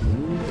Mm-hmm.